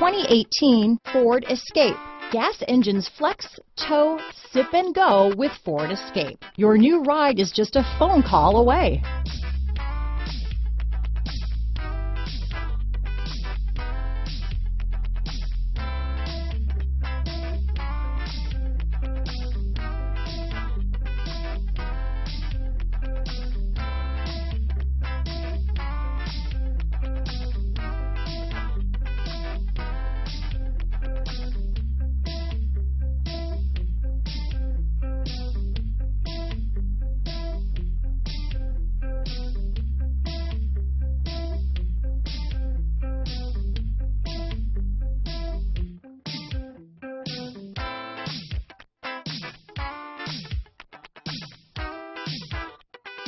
2018 Ford Escape. Gas engines flex, tow, sip and go with Ford Escape. Your new ride is just a phone call away.